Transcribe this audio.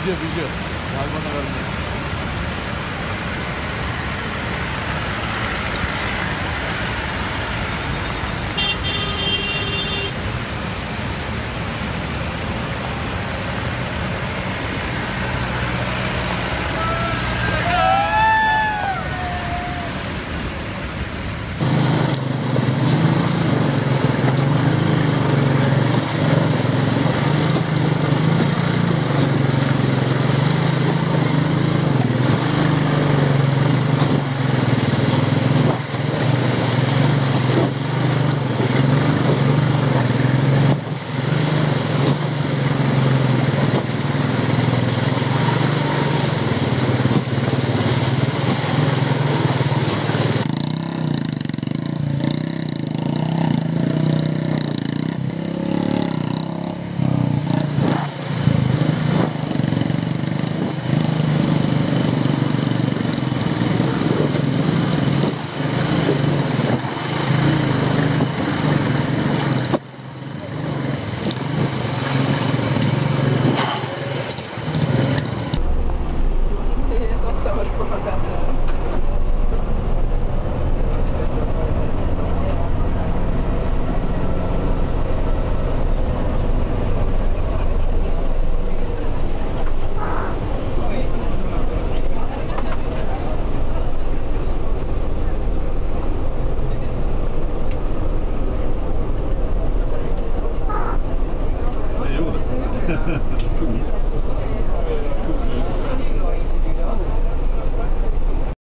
Video video. Gel bana verme. 呵呵呵